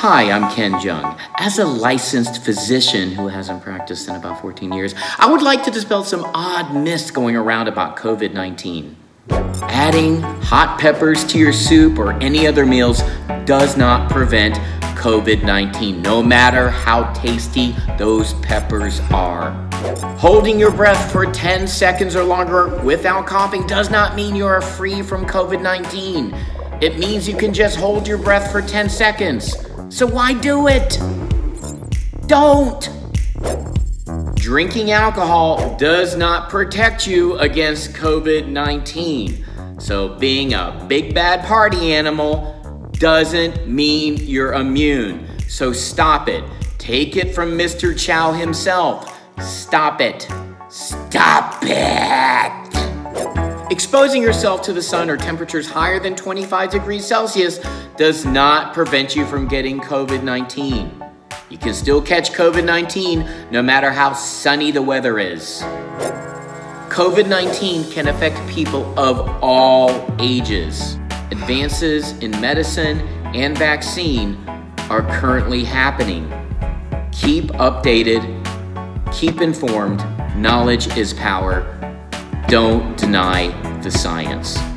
Hi, I'm Ken Jeong. As a licensed physician who hasn't practiced in about 14 years, I would like to dispel some odd myths going around about COVID 19. Adding hot peppers to your soup or any other meals does not prevent COVID 19, no matter how tasty those peppers are. Holding your breath for 10 seconds or longer without coughing does not mean you are free from COVID 19. It means you can just hold your breath for 10 seconds. So why do it? Don't! Drinking alcohol does not protect you against COVID 19. So, being a big bad party animal doesn't mean you're immune. So, stop it. Take it from Mr. Chow himself. Stop it. Stop it! Exposing yourself to the sun or temperatures higher than 25 degrees Celsius does not prevent you from getting COVID 19. You can still catch COVID 19 no matter how sunny the weather is. COVID 19 can affect people of all ages. Advances in medicine and vaccine are currently happening. Keep updated, keep informed. Knowledge is power. Don't deny the science.